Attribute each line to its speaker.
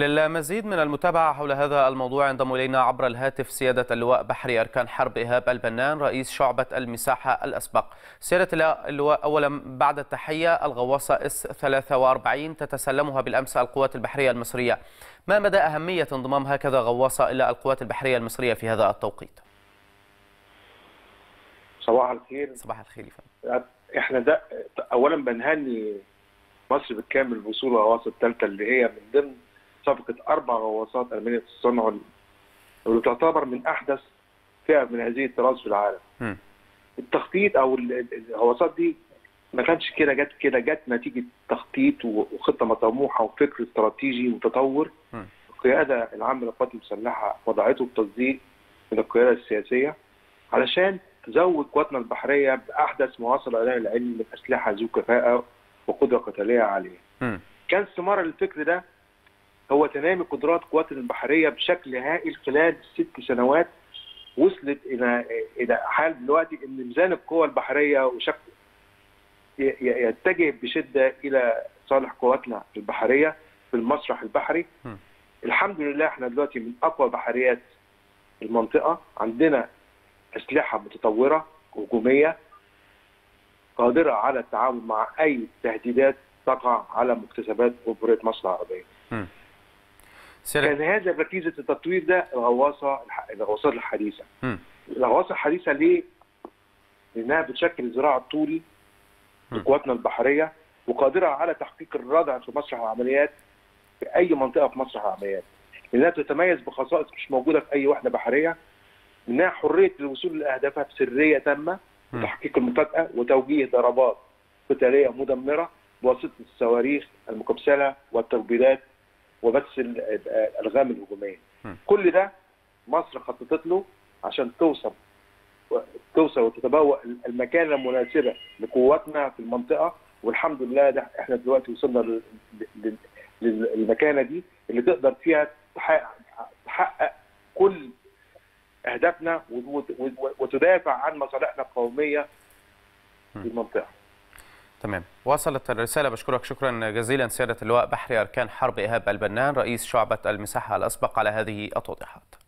Speaker 1: للمزيد من المتابعة حول هذا الموضوع ينضم إلينا عبر الهاتف سيادة اللواء بحري أركان حرب إيهاب البنان رئيس شعبة المساحة الأسبق. سيادة اللواء أولا بعد التحية الغواصة إس 43 تتسلمها بالأمس القوات البحرية المصرية. ما مدى أهمية انضمام هكذا غواصة إلى القوات البحرية المصرية في هذا التوقيت؟
Speaker 2: صباح الخير.
Speaker 1: صباح الخير
Speaker 2: إحنا ده اولا بنهني مصر بالكامل بوصول الغواصة الثالثة اللي هي من ضمن صفقه أربع غواصات ألمانية الصنع واللي تعتبر من أحدث فئة من هذه الطراز في العالم.
Speaker 1: م.
Speaker 2: التخطيط أو الغواصات دي ما كانش كده جت كده جت نتيجة تخطيط وخطة مطموحه وفكر استراتيجي متطور
Speaker 1: م.
Speaker 2: القيادة العامة للقوات المسلحة وضعته بتصديق من القيادة السياسية علشان تزود قواتنا البحرية بأحدث ما وصل اليه العلم من أسلحة ذو كفاءة وقدرة قتالية عالية.
Speaker 1: م.
Speaker 2: كان ثمار الفكر ده هو تنامي قدرات قواتنا البحرية بشكل هائل خلال ست سنوات وصلت إلى إلى حال دلوقتي إن ميزان القوى البحرية وشكل يتجه بشدة إلى صالح قواتنا البحرية في المسرح البحري.
Speaker 1: م.
Speaker 2: الحمد لله إحنا دلوقتي من أقوى بحريات المنطقة عندنا أسلحة متطورة هجومية قادرة على التعامل مع أي تهديدات تقع على مكتسبات جمهوريه مصر العربيه.
Speaker 1: م.
Speaker 2: كان هذا ركيزه التطوير ده الغواصة الغواصات الحديثة.
Speaker 1: م.
Speaker 2: الغواصة الحديثة ليه؟ لأنها بتشكل الذراع الطولي لقواتنا البحرية وقادرة على تحقيق الردع في مسرح العمليات في أي منطقة في مسرح العمليات. لأنها تتميز بخصائص مش موجودة في أي وحدة بحرية منها حرية الوصول لأهدافها بسرية تامة وتحقيق المفاجأة وتوجيه ضربات قتالية مدمرة بواسطة الصواريخ المكبسلة والتوربيدات وبث الألغام الهجومية. كل ده مصر خططت له عشان توصل توصل وتتبوأ المكانة المناسبة لقواتنا في المنطقة والحمد لله ده إحنا دلوقتي وصلنا للمكانة دي اللي تقدر فيها تحقق, تحقق كل أهدافنا وتدافع عن مصالحنا القومية في المنطقة.
Speaker 1: تمام. وصلت الرسالة بشكرك شكرا جزيلا. سيادة اللواء بحري أركان حرب إيهاب البنان رئيس شعبة المساحة الأسبق على هذه التوضيحات.